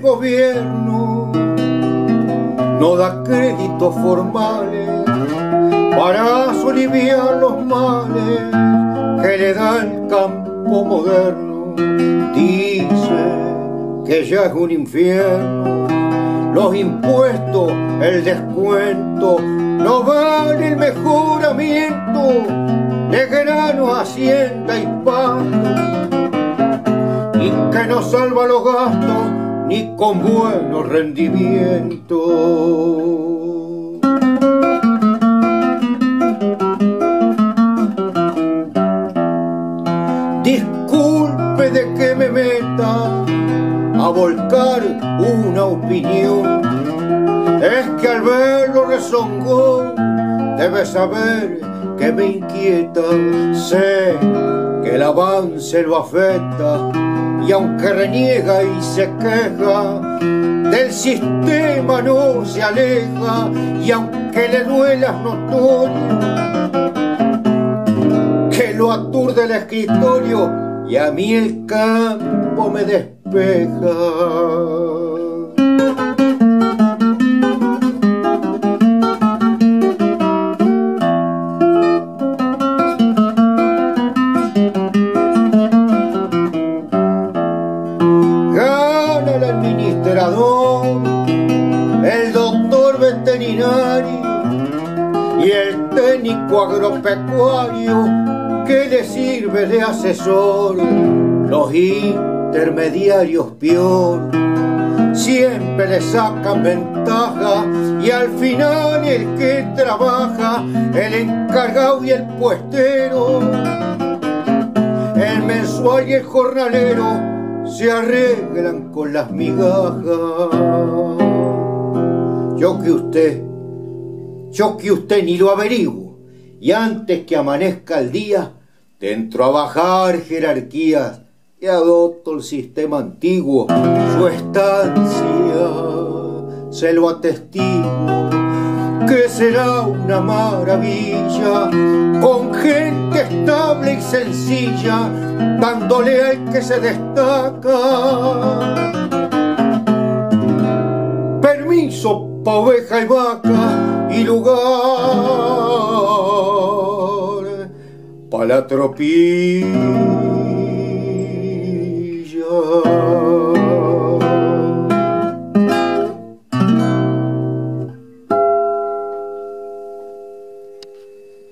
gobierno no da créditos formales para aliviar los males que le da el campo moderno. Dice que ya es un infierno, los impuestos, el descuento, no vale el mejoramiento de grano, hacienda y pasto, y que no salva los gastos ni con buenos rendimientos. Disculpe de que me meta a volcar una opinión. Es que al verlo rezongón debe saber que me inquieta. Sé el avance lo afecta y aunque reniega y se queja, del sistema no se aleja y aunque le duela es notorio que lo aturde el escritorio y a mí el campo me despeja. Técnico agropecuario que le sirve de asesor. Los intermediarios peor siempre le sacan ventaja y al final el que trabaja, el encargado y el puestero, el mensual y el jornalero se arreglan con las migajas. Yo que usted, yo que usted ni lo averiguo, y antes que amanezca el día, dentro a bajar jerarquías y adopto el sistema antiguo, su estancia se lo atestigo, que será una maravilla, con gente estable y sencilla, dándole al que se destaca. Permiso pa' oveja y vaca y lugar para la tropilla.